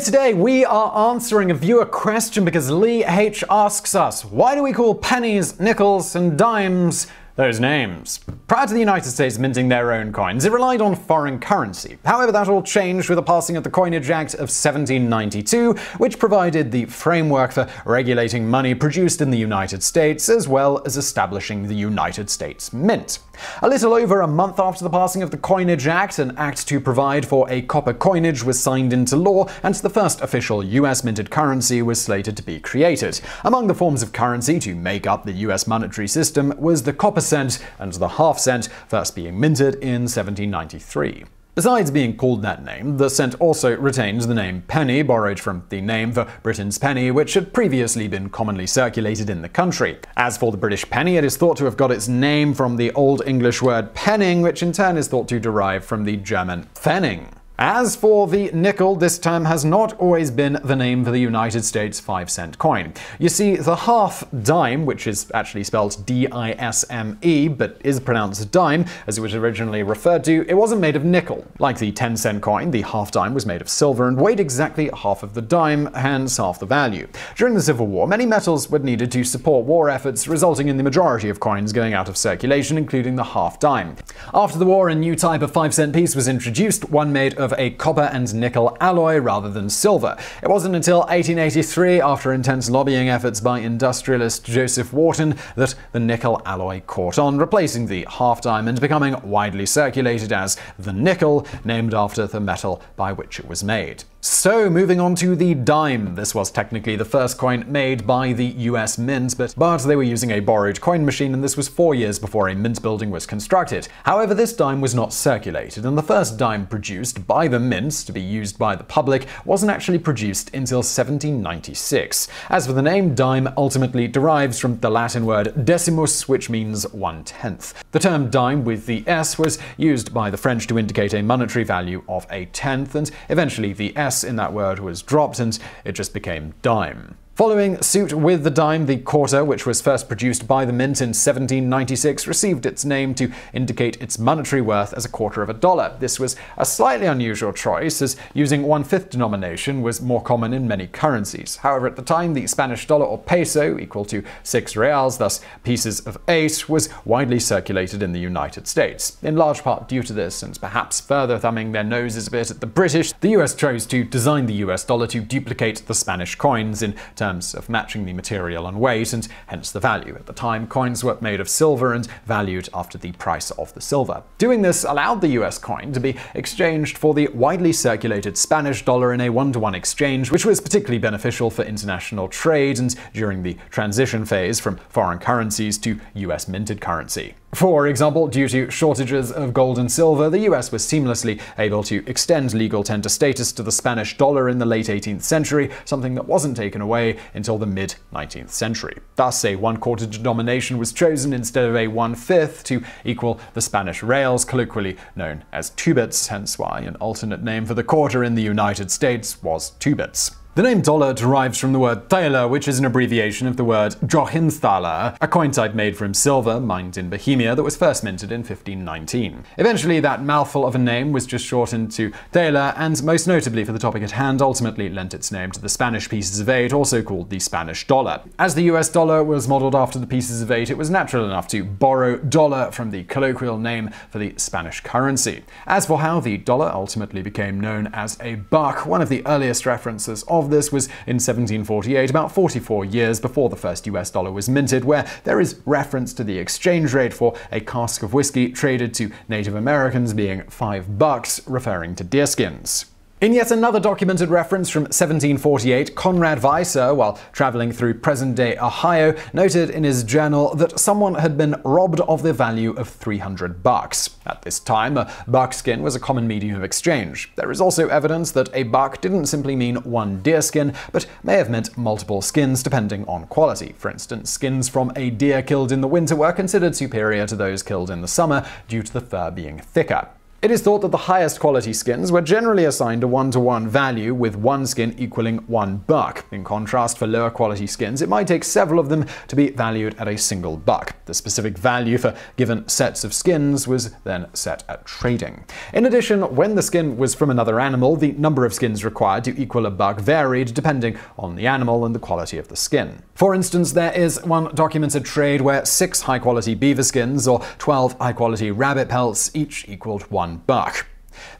Today we are answering a viewer question because Lee H asks us, why do we call pennies, nickels, and dimes those names. Prior to the United States minting their own coins, it relied on foreign currency. However, that all changed with the passing of the Coinage Act of 1792, which provided the framework for regulating money produced in the United States, as well as establishing the United States Mint. A little over a month after the passing of the Coinage Act, an act to provide for a copper coinage was signed into law, and the first official US minted currency was slated to be created. Among the forms of currency to make up the US monetary system was the copper cent and the half cent, first being minted in 1793. Besides being called that name, the cent also retains the name penny, borrowed from the name for Britain's penny, which had previously been commonly circulated in the country. As for the British penny, it is thought to have got its name from the Old English word penning, which in turn is thought to derive from the German pfennig. As for the nickel, this term has not always been the name for the United States 5 cent coin. You see, the half dime, which is actually spelled D I S M E but is pronounced dime, as it was originally referred to, it wasn't made of nickel. Like the 10 cent coin, the half dime was made of silver and weighed exactly half of the dime, hence half the value. During the Civil War, many metals were needed to support war efforts, resulting in the majority of coins going out of circulation, including the half dime. After the war, a new type of 5 cent piece was introduced, one made of of a copper and nickel alloy rather than silver. It wasn't until 1883, after intense lobbying efforts by industrialist Joseph Wharton, that the nickel alloy caught on, replacing the half diamond, becoming widely circulated as the nickel, named after the metal by which it was made. So, moving on to the dime. This was technically the first coin made by the US Mint, but, but they were using a borrowed coin machine, and this was four years before a mint building was constructed. However, this dime was not circulated, and the first dime produced by the mint to be used by the public wasn't actually produced until 1796. As for the name, dime ultimately derives from the Latin word decimus, which means one tenth. The term dime with the S was used by the French to indicate a monetary value of a tenth, and eventually the S in that word was dropped and it just became dime. Following suit with the dime, the quarter, which was first produced by the mint in 1796, received its name to indicate its monetary worth as a quarter of a dollar. This was a slightly unusual choice, as using one fifth denomination was more common in many currencies. However, at the time, the Spanish dollar or peso, equal to six reals, thus pieces of eight, was widely circulated in the United States. In large part due to this, and perhaps further thumbing their noses a bit at the British, the US chose to design the US dollar to duplicate the Spanish coins in terms terms of matching the material and weight, and hence the value. At the time, coins were made of silver and valued after the price of the silver. Doing this allowed the US coin to be exchanged for the widely circulated Spanish dollar in a one to one exchange, which was particularly beneficial for international trade and during the transition phase from foreign currencies to US minted currency. For example, due to shortages of gold and silver, the US was seamlessly able to extend legal tender status to the Spanish dollar in the late 18th century, something that wasn't taken away until the mid 19th century. Thus, a one quarter denomination was chosen instead of a one fifth to equal the Spanish reals, colloquially known as two bits, hence why an alternate name for the quarter in the United States was two bits. The name dollar derives from the word thaler, which is an abbreviation of the word Joachimsthaler, a coin type made from silver mined in Bohemia that was first minted in 1519. Eventually, that mouthful of a name was just shortened to thaler, and most notably for the topic at hand, ultimately lent its name to the Spanish pieces of eight, also called the Spanish dollar. As the US dollar was modeled after the pieces of eight, it was natural enough to borrow dollar from the colloquial name for the Spanish currency. As for how the dollar ultimately became known as a buck, one of the earliest references of of this was in 1748, about 44 years before the first US dollar was minted, where there is reference to the exchange rate for a cask of whiskey traded to Native Americans being five bucks, referring to deerskins. In yet another documented reference from 1748, Conrad Weiser, while traveling through present day Ohio, noted in his journal that someone had been robbed of the value of 300 bucks. At this time, a buckskin was a common medium of exchange. There is also evidence that a buck didn't simply mean one deerskin, but may have meant multiple skins depending on quality. For instance, skins from a deer killed in the winter were considered superior to those killed in the summer due to the fur being thicker. It is thought that the highest quality skins were generally assigned a one to one value, with one skin equaling one buck. In contrast, for lower quality skins, it might take several of them to be valued at a single buck. The specific value for given sets of skins was then set at trading. In addition, when the skin was from another animal, the number of skins required to equal a buck varied depending on the animal and the quality of the skin. For instance, there is one documented trade where six high quality beaver skins or 12 high quality rabbit pelts each equaled one buck.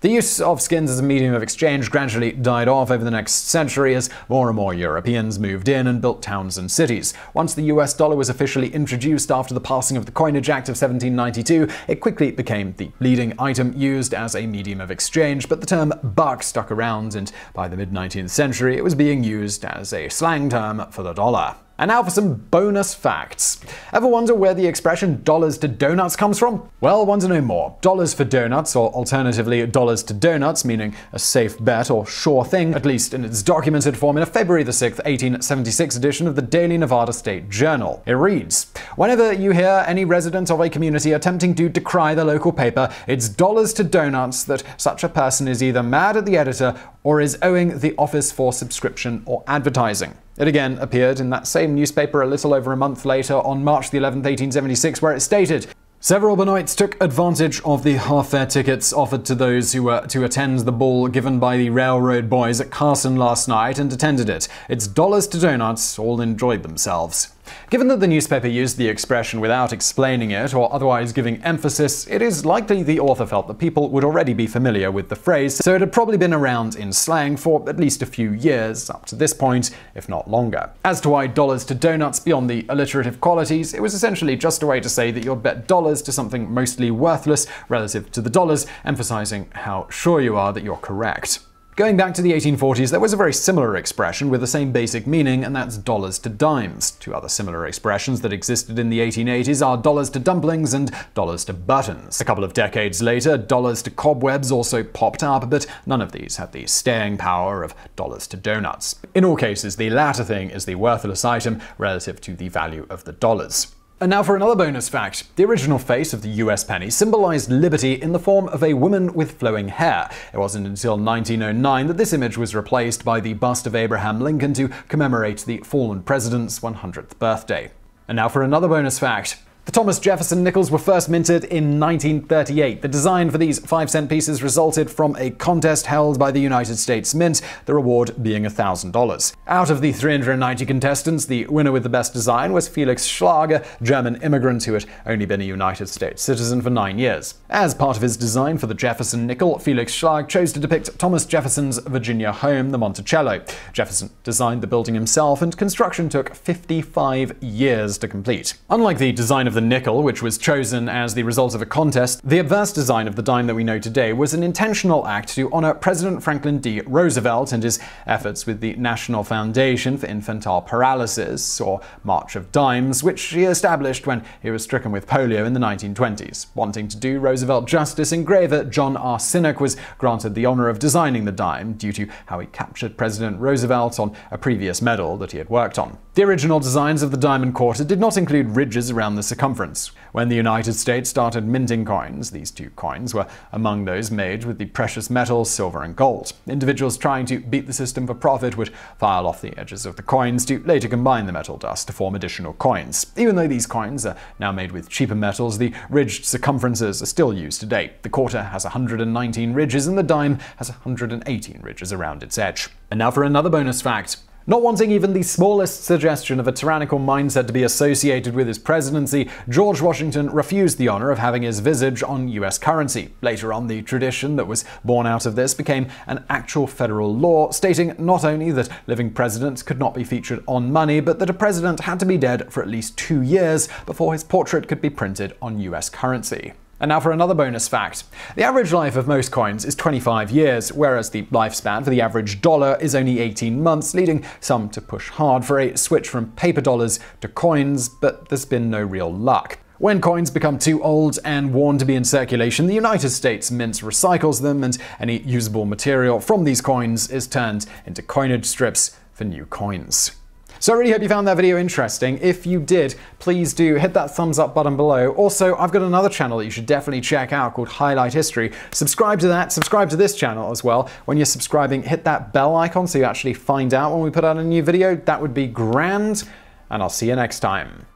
The use of skins as a medium of exchange gradually died off over the next century as more and more Europeans moved in and built towns and cities. Once the US dollar was officially introduced after the passing of the Coinage Act of 1792, it quickly became the leading item used as a medium of exchange, but the term buck stuck around, and by the mid 19th century it was being used as a slang term for the dollar. And now for some bonus facts. Ever wonder where the expression dollars to donuts comes from? Well, want to know more. Dollars for donuts, or alternatively, dollars to donuts, meaning a safe bet or sure thing, at least in its documented form in a February 6, 1876 edition of the Daily Nevada State Journal. It reads Whenever you hear any resident of a community attempting to decry the local paper, it's dollars to donuts that such a person is either mad at the editor or is owing the office for subscription or advertising. It again appeared in that same newspaper a little over a month later on March 11, 1876, where it stated Several Renoites took advantage of the half fare tickets offered to those who were to attend the ball given by the railroad boys at Carson last night and attended it. It's dollars to donuts, all enjoyed themselves. Given that the newspaper used the expression without explaining it or otherwise giving emphasis, it is likely the author felt that people would already be familiar with the phrase, so it had probably been around in slang for at least a few years up to this point, if not longer. As to why dollars to donuts beyond the alliterative qualities, it was essentially just a way to say that you'd bet dollars to something mostly worthless relative to the dollars, emphasizing how sure you are that you're correct. Going back to the 1840s, there was a very similar expression with the same basic meaning, and that's dollars to dimes. Two other similar expressions that existed in the 1880s are dollars to dumplings and dollars to buttons. A couple of decades later, dollars to cobwebs also popped up, but none of these had the staying power of dollars to donuts. In all cases, the latter thing is the worthless item relative to the value of the dollars. And now for another bonus fact. The original face of the US penny symbolized liberty in the form of a woman with flowing hair. It wasn't until 1909 that this image was replaced by the bust of Abraham Lincoln to commemorate the fallen president's 100th birthday. And now for another bonus fact. The Thomas Jefferson nickels were first minted in 1938. The design for these 5 cent pieces resulted from a contest held by the United States Mint, the reward being $1,000. Out of the 390 contestants, the winner with the best design was Felix Schlag, a German immigrant who had only been a United States citizen for nine years. As part of his design for the Jefferson nickel, Felix Schlag chose to depict Thomas Jefferson's Virginia home, the Monticello. Jefferson designed the building himself, and construction took 55 years to complete. Unlike the design of the nickel, which was chosen as the result of a contest, the obverse design of the dime that we know today was an intentional act to honor President Franklin D. Roosevelt and his efforts with the National Foundation for Infantile Paralysis, or March of Dimes, which he established when he was stricken with polio in the 1920s. Wanting to do Roosevelt justice, engraver John R. Sinnock was granted the honor of designing the dime due to how he captured President Roosevelt on a previous medal that he had worked on. The original designs of the dime and quarter did not include ridges around the circumference circumference. When the United States started minting coins, these two coins were among those made with the precious metals silver and gold. Individuals trying to beat the system for profit would file off the edges of the coins to later combine the metal dust to form additional coins. Even though these coins are now made with cheaper metals, the ridged circumferences are still used today. The quarter has 119 ridges and the dime has 118 ridges around its edge. And now for another bonus fact. Not wanting even the smallest suggestion of a tyrannical mindset to be associated with his presidency, George Washington refused the honor of having his visage on US currency. Later on, the tradition that was born out of this became an actual federal law, stating not only that living presidents could not be featured on money, but that a president had to be dead for at least two years before his portrait could be printed on US currency. And now for another bonus fact. The average life of most coins is 25 years, whereas the lifespan for the average dollar is only 18 months, leading some to push hard for a switch from paper dollars to coins, but there's been no real luck. When coins become too old and worn to be in circulation, the United States Mint recycles them, and any usable material from these coins is turned into coinage strips for new coins. So I really hope you found that video interesting. If you did, please do hit that thumbs up button below. Also, I've got another channel that you should definitely check out called Highlight History. Subscribe to that, subscribe to this channel as well. When you're subscribing, hit that bell icon so you actually find out when we put out a new video. That would be grand, and I'll see you next time.